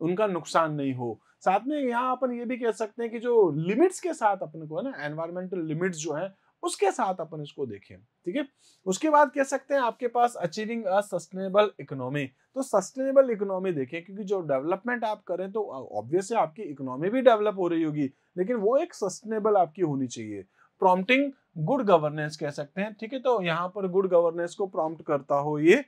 उनका नुकसान नहीं हो। साथ में यहाँ अपन ये भी कह सकते हैं कि जो लिमिट्स के साथ अपन को, है ना एनवायरमेंटल लिमिट्स जो है, उसके साथ अपन इसको देखें, ठीक है? उसके बाद कह सकते हैं आपके पास अचीविंग अ सस्टेनेबल इकोनॉमी तो सस्टेनेबल इकोनॉमी देखें, क्योंकि जो डेवलपमेंट आप करें तो ऑब्वियसली आपकी इकोनॉमी भी डेवलप हो रही होगी, लेकिन वो एक सस्टेनेबल आपकी होनी चाहिए। प्रॉम्प्टिंग गुड गवर्नेंस कह सकते हैं। ठीक है तो यहाँ पर गुड गवर्नेंस को प्रॉम्प्ट करता हो ये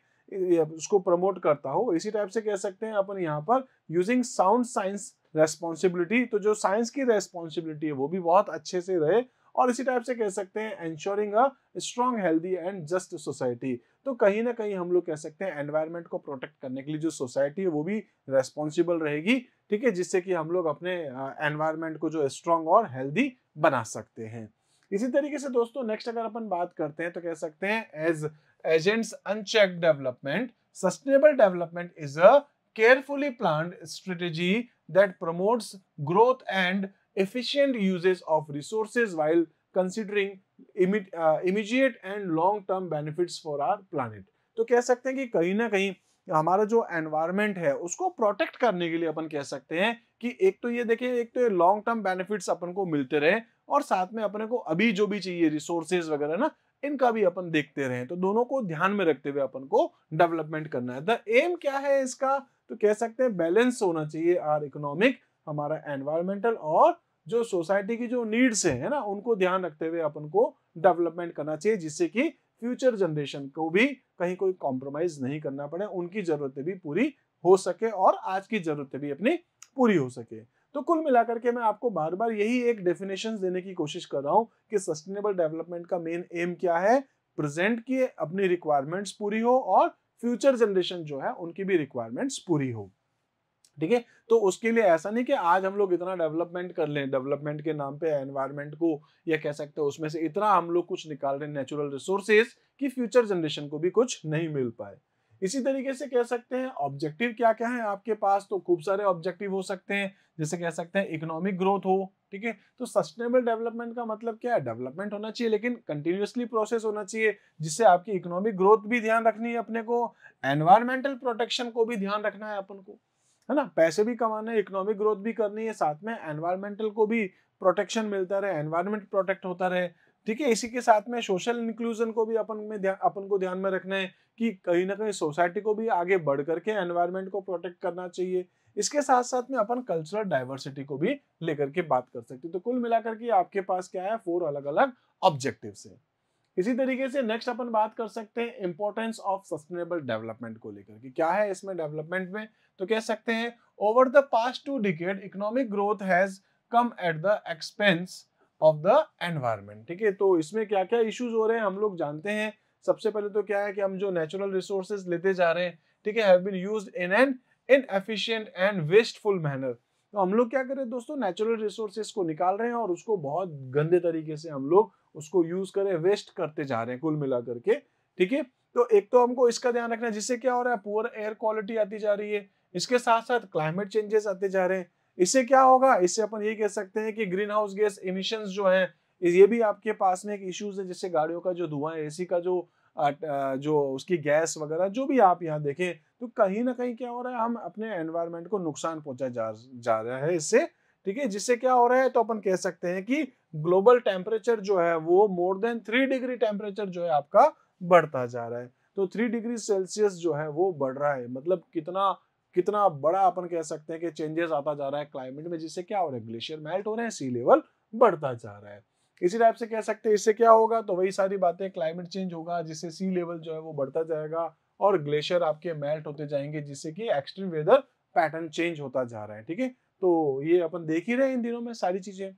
उसको प्रमोट करता हो, इसी टाइप से कह सकते हैं अपन यहाँ पर यूजिंग साउंड साइंस रेस्पॉन्सिबिलिटी तो जो साइंस की रेस्पॉन्सिबिलिटी है, वो भी बहुत अच्छे से रहे और इसी टाइप से कह सकते हैं ensuring a strong healthy and just society तो कहीं ना कहीं हम लोग कह सकते हैं एनवायरमेंट को प्रोटेक्ट करने के लिए जो सोसाइटी है, वो भी रेस्पॉन्सिबल रहेगी। ठीक है, जिससे कि हम लोग अपने एनवायरमेंट को जो स्ट्रॉन्ग और हेल्दी बना सकते हैं। इसी तरीके से दोस्तों नेक्स्ट अगर अपन बात करते हैं तो कह सकते हैं as agents uncheck development sustainable development is a carefully plan strategy that promotes growth and efficient uses of resources while considering immediate and long term benefits for our planet. तो कह सकते हैं कि कहीं ना कहीं हमारा जो एनवायरमेंट है, उसको प्रोटेक्ट करने के लिए अपन कह सकते हैं कि एक तो ये देखें एक तो ये लॉन्ग टर्म बेनिफिट्स अपन को मिलते रहे और साथ में अपने को अभी जो भी चाहिए रिसोर्सेज वगैरह ना इनका भी अपन देखते रहे। तो दोनों को ध्यान में रखते हुए अपन को डेवलपमेंट करना है। द एम क्या है इसका? तो कह सकते हैं बैलेंस होना चाहिए आर इकोनॉमिक हमारा एनवायरमेंटल और जो सोसाइटी की जो नीड्स है, ना उनको ध्यान रखते हुए अपन को डेवलपमेंट करना चाहिए जिससे कि फ्यूचर जनरेशन को भी कहीं कोई कॉम्प्रोमाइज नहीं करना पड़े उनकी जरूरतें भी पूरी हो सके और आज की जरूरतें भी अपनी पूरी हो सके। तो कुल मिलाकर के मैं आपको बार बार यही एक डेफिनेशन देने की कोशिश कर रहा हूँ कि सस्टेनेबल डेवलपमेंट का मेन एम क्या है? प्रेजेंट की अपनी रिक्वायरमेंट्स पूरी हो और फ्यूचर जनरेशन जो है, उनकी भी रिक्वायरमेंट्स पूरी हो। ठीक है? तो उसके लिए ऐसा नहीं कि आज हम लोग इतना डेवलपमेंट कर लें डेवलपमेंट के नाम पे एनवायरनमेंट को या कह सकते हैं उसमें से इतना हम लोग कुछ निकाल रहे हैं नेचुरल रिसोर्सेज कि फ्यूचर जनरेशन को भी कुछ नहीं मिल पाए। इसी तरीके से कह सकते हैं ऑब्जेक्टिव क्या क्या है आपके पास तो खूब सारे ऑब्जेक्टिव हो सकते हैं। जैसे कह सकते हैं इकोनॉमिक ग्रोथ हो, ठीक है? तो सस्टेनेबल डेवलपमेंट का मतलब क्या है? डेवलपमेंट होना चाहिए, लेकिन कंटिन्यूसली प्रोसेस होना चाहिए, जिससे आपकी इकोनॉमिक ग्रोथ भी ध्यान रखनी है अपने को एनवायरमेंटल प्रोटेक्शन को भी ध्यान रखना है अपन को, है ना? पैसे भी कमाने इकोनॉमिक ग्रोथ भी करनी है, साथ में एनवायरमेंटल को भी प्रोटेक्शन मिलता रहे एनवायरमेंट प्रोटेक्ट होता रहे ठीक है, इसी के साथ में सोशल इंक्लूजन को भी अपन में अपन को ध्यान में रखना है कि कहीं ना कहीं सोसाइटी को भी आगे बढ़ करके एनवायरमेंट को प्रोटेक्ट करना चाहिए। इसके साथ साथ में अपन कल्चरल डाइवर्सिटी को भी लेकर के बात कर सकते तो कुल मिलाकर के आपके पास क्या है? फोर अलग अलग ऑब्जेक्टिव है। इसी तरीके से नेक्स्ट अपन बात कर सकते हैं इंपॉर्टेंस ऑफ़ सस्टेनेबल डेवलपमेंट को लेकर कि। क्या है इसमें डेवलपमेंट में? तो कह सकते हैं over the past two decade economic growth has come at the expense of the environment ठीक है? तो इसमें क्या क्या इश्यूज़ हो रहे हैं? हम लोग जानते हैं। सबसे पहले तो क्या है कि हम जो नेचुरल रिसोर्सेज लेते जा रहे हैं, ठीक है? Been used in an inefficient and wasteful manner तो हम लोग क्या करें दोस्तों? नेचुरल रिसोर्सेज को निकाल रहे हैं और उसको बहुत गंदे तरीके से हम लोग उसको यूज़ करें वेस्ट करते जा रहे हैं कुल मिला करके ठीक है? तो एक तो हमको इसका ध्यान रखना है, जिससे क्या हो रहा है? पुअर एयर क्वालिटी आती जा रही है। इसके साथ साथ क्लाइमेट चेंजेस आते जा रहे हैं। इससे क्या होगा? इससे अपन ये कह सकते हैं कि ग्रीन हाउस गैस इमिशन जो है, ये भी आपके पास में एक इश्यूज़ है, जिससे गाड़ियों का जो धुआँ है, एसी का जो जो उसकी गैस वगैरह, जो भी आप यहाँ देखें तो कहीं ना कहीं क्या हो रहा है, हम अपने एनवायरमेंट को नुकसान पहुँचा जा जा रहा है इससे, ठीक है? जिससे क्या हो रहा है तो अपन कह सकते हैं कि ग्लोबल टेम्परेचर जो है, वो more than three degree temperature जो है, आपका बढ़ता जा रहा है। तो थ्री डिग्री सेल्सियस जो है, वो बढ़ रहा है। मतलब कितना कितना बड़ा अपन कह सकते हैं कि चेंजेस आता जा रहा है क्लाइमेट में, जिससे क्या हो रहा है ग्लेशियर मेल्ट हो रहे हैं सी लेवल बढ़ता जा रहा है। इसी टाइप से कह सकते हैं, इससे क्या होगा? तो वही सारी बातें क्लाइमेट चेंज होगा, जिससे सी लेवल जो है वो बढ़ता जाएगा और ग्लेशियर आपके मेल्ट होते जाएँगे, जिससे कि एक्सट्रीम वेदर पैटर्न चेंज होता जा रहा है, ठीक है? तो ये अपन देख ही रहे हैं इन दिनों में सारी चीज़ें।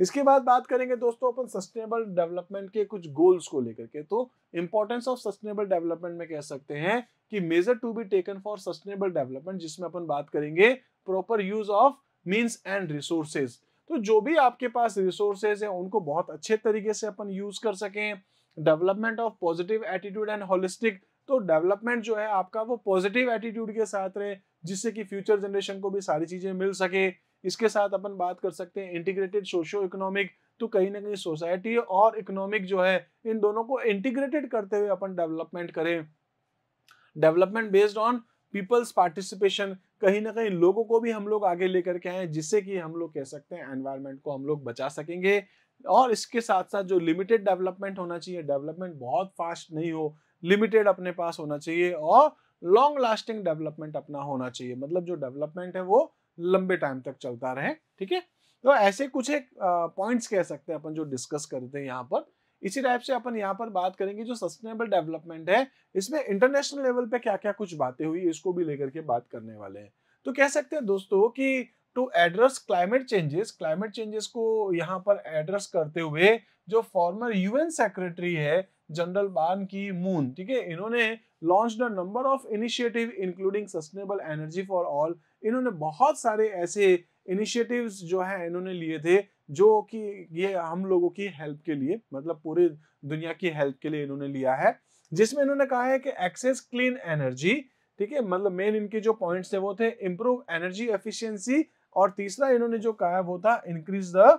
इसके बाद बात करेंगे दोस्तों अपन सस्टेनेबल डेवलपमेंट के कुछ गोल्स को लेकर के। तो इंपॉर्टेंस ऑफ़ सस्टेनेबल डेवलपमेंट में कह सकते हैं कि major to be taken for sustainable development जिसमें अपन बात करेंगे proper use of means and resources तो जो भी आपके पास रिसोर्सेज है, उनको बहुत अच्छे तरीके से अपन यूज़ कर सकें। Development of positive attitude and holistic तो डेवलपमेंट जो है आपका वो पॉजिटिव एटीट्यूड के साथ रहे, जिससे कि फ्यूचर जनरेशन को भी सारी चीज़ें मिल सके। इसके साथ अपन बात कर सकते हैं इंटीग्रेटेड सोशो इकोनॉमिक तो कहीं ना कहीं सोसाइटी और इकोनॉमिक जो है, इन दोनों को इंटीग्रेटेड करते हुए अपन डेवलपमेंट करें। Development based on people's participation कहीं ना कहीं लोगों को भी हम लोग आगे लेकर के आए, जिससे कि हम लोग कह सकते हैं एनवायरनमेंट को हम लोग बचा सकेंगे। और इसके साथ साथ जो लिमिटेड डेवलपमेंट होना चाहिए डेवलपमेंट बहुत फास्ट नहीं हो लिमिटेड अपने पास होना चाहिए और लॉन्ग लास्टिंग डेवलपमेंट अपना होना चाहिए। मतलब जो डेवलपमेंट है वो लंबे टाइम तक चलता रहे, ठीक है? तो ऐसे कुछ एक पॉइंट्स कह सकते हैं अपन जो डिस्कस करते हैं यहाँ पर। इसी टाइप से अपन यहाँ पर बात करेंगे जो सस्टेनेबल डेवलपमेंट है, इसमें इंटरनेशनल लेवल पे क्या क्या कुछ बातें हुई, इसको भी लेकर के बात करने वाले हैं। तो कह सकते हैं दोस्तों कि to address climate changes climate changes को यहाँ पर एड्रेस करते हुए जो फॉर्मर यूएन सेक्रेटरी है जनरल बान की मून ठीक है? इन्होंने launch the number of initiative including sustainable energy for all इन्होंने बहुत सारे ऐसे इनिशिएटिव्स जो है इन्होंने लिए थे, जो कि ये हम लोगों की हेल्प के लिए मतलब पूरी दुनिया की हेल्प के लिए इन्होंने लिया है, जिसमें इन्होंने कहा है कि एक्सेस क्लीन एनर्जी ठीक है मतलब मेन इनके जो पॉइंट्स थे वो थे इम्प्रूव एनर्जी एफिशिएंसी और तीसरा इन्होंने जो कहा है वो था increase the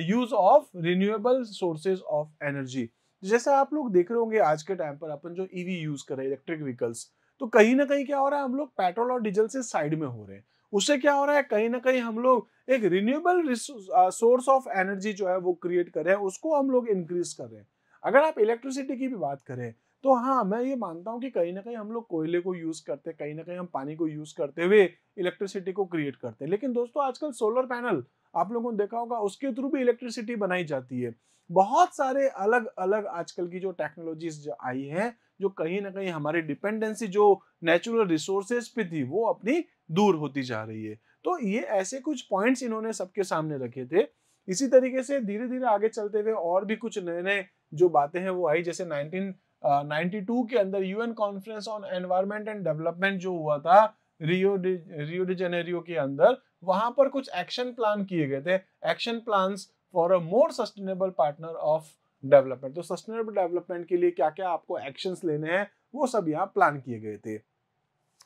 use of renewable sources of energy जैसे आप लोग देख रहे होंगे आज के टाइम पर अपन जो ईवी यूज़ कर रहे हैं इलेक्ट्रिक व्हीकल्स तो कहीं ना कहीं क्या हो रहा है, हम लोग पेट्रोल और डीजल से साइड में हो रहे हैं। उससे क्या हो रहा है, कहीं ना कहीं हम लोग एक रिन्यूएबल सोर्स ऑफ़ एनर्जी जो है, वो क्रिएट कर रहे हैं, उसको हम लोग इंक्रीज कर रहे हैं। अगर आप इलेक्ट्रिसिटी की भी बात करें तो हाँ मैं ये मानता हूँ कि कहीं ना कहीं हम लोग कोयले को यूज़ करते हैं, कहीं ना कहीं हम पानी को यूज़ करते हुए इलेक्ट्रिसिटी को क्रिएट करते हैं। लेकिन दोस्तों, आजकल सोलर पैनल आप लोगों ने देखा होगा, उसके थ्रू भी इलेक्ट्रिसिटी बनाई जाती है। बहुत सारे अलग अलग आजकल की जो टेक्नोलॉजीज़ आई हैं जो कहीं ना कहीं हमारी डिपेंडेंसी जो नेचुरल रिसोर्सेज पे थी, वो अपनी दूर होती जा रही है। तो ये ऐसे कुछ पॉइंट्स इन्होंने सबके सामने रखे थे। इसी तरीके से धीरे धीरे आगे चलते हुए और भी कुछ नए नए जो बातें हैं, वो आई। जैसे 1992 के अंदर UN conference on environment and development जो हुआ था रियो रियो डी जेनेरियो के अंदर, वहाँ पर कुछ एक्शन प्लान किए गए थे। Action plans for a more sustainable partner of development. तो सस्टेनेबल डेवलपमेंट के लिए क्या क्या आपको एक्शंस लेने हैं वो सब यहाँ प्लान किए गए थे।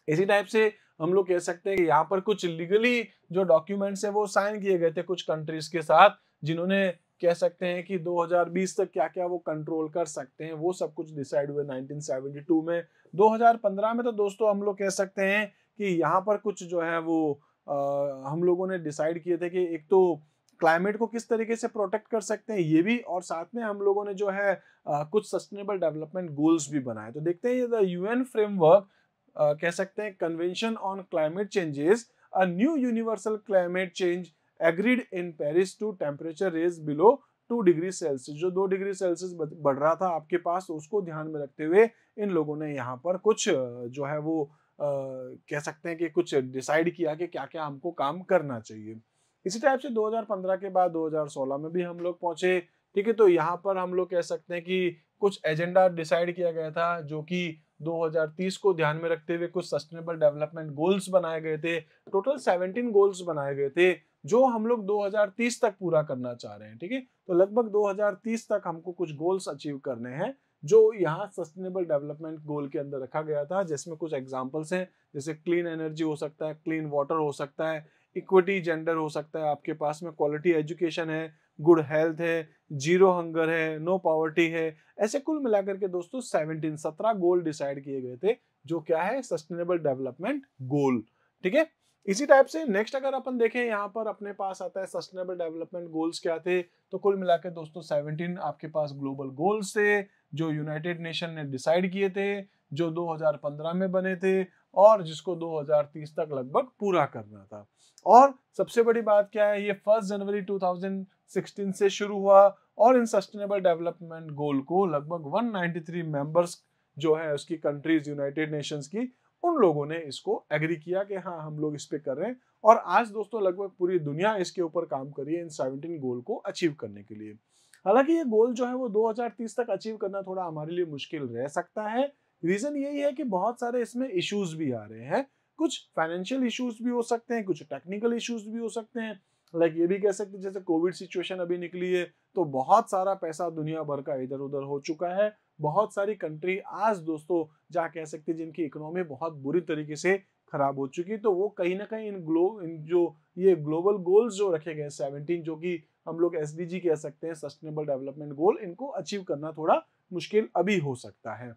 इसी टाइप से हम लोग कह सकते हैं कि यहाँ पर कुछ लीगली जो डॉक्यूमेंट्स है वो साइन किए गए थे कुछ कंट्रीज़ के साथ जिन्होंने कह सकते हैं कि 2020 तक क्या क्या वो कंट्रोल कर सकते हैं वो सब कुछ डिसाइड हुए 1972 में। 2015 में तो दोस्तों हम लोग कह सकते हैं कि यहाँ पर कुछ जो है वो आ, हम लोगों ने डिसाइड किए थे कि एक तो क्लाइमेट को किस तरीके से प्रोटेक्ट कर सकते हैं ये भी और साथ में हम लोगों ने जो है आ, कुछ सस्टेनेबल डेवलपमेंट गोल्स भी बनाए। तो देखते हैं ये यूएन फ्रेमवर्क कह सकते हैं convention on climate changes a new universal climate change agreed in Paris to temperature rise below two degree Celsius. जो दो डिग्री सेल्सियस बढ़ रहा था आपके पास तो उसको ध्यान में रखते हुए इन लोगों ने यहाँ पर कुछ जो है वो आ, कह सकते हैं कि कुछ डिसाइड किया कि क्या क्या हमको काम करना चाहिए। इसी टाइप से 2015 के बाद 2016 में भी हम लोग पहुँचे। ठीक है तो यहाँ पर हम लोग कह सकते हैं कि कुछ एजेंडा डिसाइड किया गया था, जो कि 2030 को ध्यान में रखते हुए कुछ सस्टेनेबल डेवलपमेंट गोल्स बनाए गए थे। टोटल 17 गोल्स बनाए गए थे, जो हम लोग 2030 तक पूरा करना चाह रहे हैं। ठीक है तो लगभग 2030 तक हमको कुछ गोल्स अचीव करने हैं, जो यहाँ सस्टेनेबल डेवलपमेंट गोल के अंदर रखा गया था, जिसमें कुछ एग्जाम्पल्स हैं, जैसे क्लीन एनर्जी हो सकता है क्लीन वाटर हो सकता है इक्विटी, जेंडर हो सकता है आपके पास में। क्वालिटी एजुकेशन है, गुड हेल्थ है, ज़ीरो हंगर है, नो पॉवर्टी है। ऐसे कुल मिलाकर के दोस्तों, सेवनटीन, सत्रह गोल डिसाइड किए गए थे, जो क्या है, सस्टेनेबल डेवलपमेंट गोल। ठीक है? इसी टाइप से नेक्स्ट अगर अपन देखें, यहाँ पर अपने पास आता है सस्टेनेबल डेवलपमेंट गोल्स क्या थे तो कुल मिलाकर दोस्तों 17 आपके पास ग्लोबल गोल्स थे, जो यूनाइटेड नेशन ने डिसाइड किए थे, जो 2015 में बने थे और जिसको 2030 तक लगभग पूरा करना था। और सबसे बड़ी बात क्या है, ये फ़र्स्ट जनवरी 2016 से शुरू हुआ और इन सस्टेनेबल डेवलपमेंट गोल को लगभग 193 मेंबर्स जो है उसकी कंट्रीज़, यूनाइटेड नेशंस की, उन लोगों ने इसको एग्री किया कि हाँ हम लोग इस पे कर रहे हैं। और आज दोस्तों लगभग पूरी दुनिया इसके ऊपर काम कर रही है इन 17 गोल को अचीव करने के लिए। हालाँकि ये गोल जो है वो 2030 तक अचीव करना थोड़ा हमारे लिए मुश्किल रह सकता है रीजन यही है कि बहुत सारे इसमें इश्यूज़ भी आ रहे हैं। कुछ फाइनेंशियल इश्यूज़ भी हो सकते हैं, कुछ टेक्निकल इश्यूज़ भी हो सकते हैं। लाइक like ये भी कह सकते जैसे कोविड सिचुएशन अभी निकली है तो बहुत सारा पैसा दुनिया भर का इधर उधर हो चुका है। बहुत सारी कंट्री आज दोस्तों जहाँ कह सकते हैं, जिनकी इकोनॉमी बहुत बुरी तरीके से खराब हो चुकी है तो वो कहीं ना कहीं इन ग्लो इन जो ये ग्लोबल गोल्स जो रखे गए सेवनटीन जो कि हम लोग एस कह सकते हैं सस्टेनेबल डेवलपमेंट गोल इनको अचीव करना थोड़ा मुश्किल अभी हो सकता है।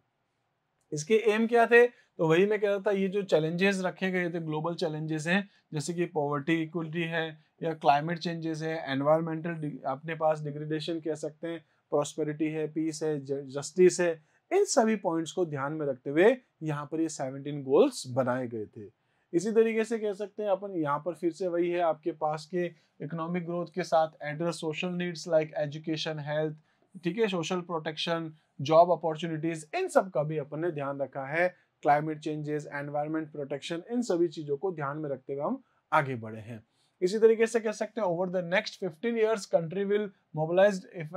इसके एम क्या थे? तो वही मैं कह रहा था, ये जो चैलेंजेस रखे गए थे ग्लोबल चैलेंजेस हैं, जैसे कि पॉवर्टी इक्वलिटी है, या क्लाइमेट चेंजेस है एनवायरमेंटल अपने पास डिग्रेडेशन कह सकते हैं प्रॉस्पेरिटी है पीस है जस्टिस है, इन सभी पॉइंट्स को ध्यान में रखते हुए यहाँ पर ये सेवनटीन गोल्स बनाए गए थे। इसी तरीके से कह सकते हैं, अपन यहाँ पर फिर से वही है, आपके पास के इकोनॉमिक ग्रोथ के साथ address social needs like education health ठीक है सोशल प्रोटेक्शन जॉब अपॉर्चुनिटीज़ इन सब का भी अपन ने ध्यान रखा है। क्लाइमेट चेंजेस एनवायरमेंट प्रोटेक्शन इन सभी चीज़ों को ध्यान में रखते हुए हम आगे बढ़े हैं। इसी तरीके से कह सकते हैं over the next 15 years country will mobilized if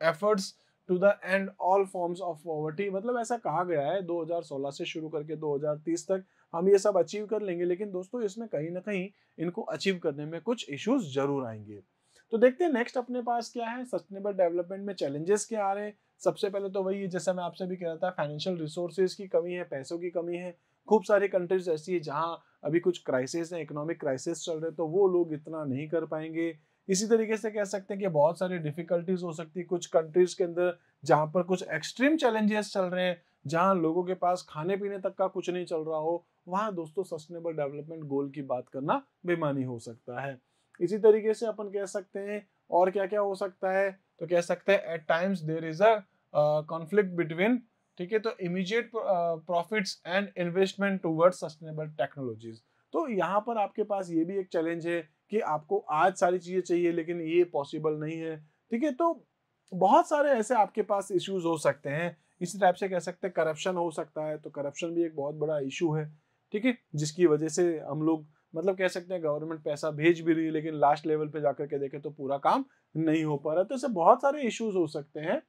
efforts to the end all forms of poverty मतलब ऐसा कहा गया है 2016 से शुरू करके 2030 तक हम ये सब अचीव कर लेंगे, लेकिन दोस्तों इसमें कहीं ना कहीं इनको अचीव करने में कुछ इश्यूज़ ज़रूर आएँगे। तो देखते हैं नेक्स्ट अपने पास क्या है सस्टेनेबल डेवलपमेंट में चैलेंजेस क्या आ रहे हैं सबसे पहले तो वही है, जैसा मैं आपसे भी कह रहा था फाइनेंशियल रिसोर्सेज की कमी है, पैसों की कमी है। खूब सारी कंट्रीज़ ऐसी है जहाँ अभी कुछ क्राइसिस है इकोनॉमिक क्राइसिस चल रहे तो वो लोग इतना नहीं कर पाएँगे। इसी तरीके से कह सकते हैं कि बहुत सारी डिफिकल्टीज हो सकती है कुछ कंट्रीज़ के अंदर, जहाँ पर कुछ एक्सट्रीम चैलेंजेस चल रहे हैं, जहाँ लोगों के पास खाने पीने तक का कुछ नहीं चल रहा हो, वहाँ दोस्तों सस्टेनेबल डेवलपमेंट गोल की बात करना बेमानी हो सकता है। इसी तरीके से अपन कह सकते हैं, और क्या क्या हो सकता है? तो कह सकते हैं at times there is a conflict between ठीक है तो immediate profits and investment toward sustainable technologies तो यहाँ पर आपके पास ये भी एक चैलेंज है कि आपको आज सारी चीज़ें चाहिए, लेकिन ये पॉसिबल नहीं है, ठीक है तो बहुत सारे ऐसे आपके पास इश्यूज़ हो सकते हैं। इसी टाइप से कह सकते हैं करप्शन हो सकता है तो करप्शन भी एक बहुत बड़ा इशू है, ठीक है, जिसकी वजह से हम लोग मतलब कह सकते हैं गवर्नमेंट पैसा भेज भी रही है, लेकिन लास्ट लेवल पे जाकर के देखे तो पूरा काम नहीं हो पा रहा तो ऐसे बहुत सारे इश्यूज़ हो सकते हैं।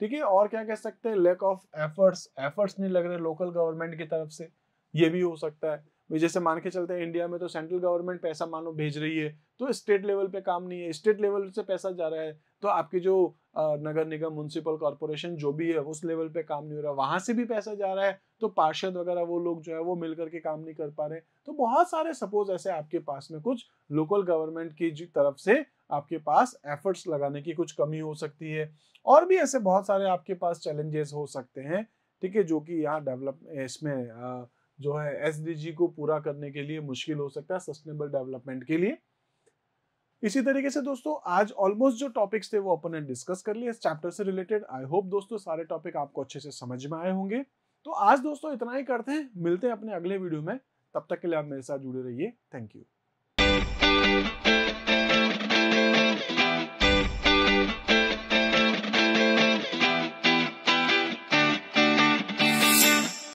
ठीक है, और क्या कह सकते हैं लेक ऑफ़ एफर्ट्स एफर्ट्स नहीं लग रहे लोकल गवर्नमेंट की तरफ़ से, ये भी हो सकता है। जैसे मान के चलते हैं इंडिया में तो सेंट्रल गवर्नमेंट पैसा मानो भेज रही है तो स्टेट लेवल पे काम नहीं है। स्टेट लेवल से पैसा जा रहा है तो आपकी जो नगर निगम म्यूनसिपल कॉरपोरेशन जो भी है, उस लेवल पे काम नहीं हो रहा। वहाँ से भी पैसा जा रहा है तो पार्षद वगैरह वो लोग जो है, वो मिलकर के काम नहीं कर पा रहे तो बहुत सारे सपोज़ ऐसे आपके पास में कुछ लोकल गवर्नमेंट की तरफ़ से आपके पास एफर्ट्स लगाने की कुछ कमी हो सकती है और भी ऐसे बहुत सारे आपके पास चैलेंजेस हो सकते हैं, ठीक है, जो कि यहाँ डेवलप इसमें जो है एसडीजी को पूरा करने के लिए मुश्किल हो सकता है सस्टेनेबल डेवलपमेंट के लिए। इसी तरीके से दोस्तों, आज ऑलमोस्ट जो टॉपिक्स थे वो अपन ने डिस्कस कर लिए। इस चैप्टर से रिलेटेड आई होप दोस्तों सारे टॉपिक आपको अच्छे से समझ में आए होंगे। तो आज दोस्तों इतना ही करते हैं। मिलते हैं अपने अगले वीडियो में। तब तक के लिए आप मेरे साथ जुड़े रहिए। Thank you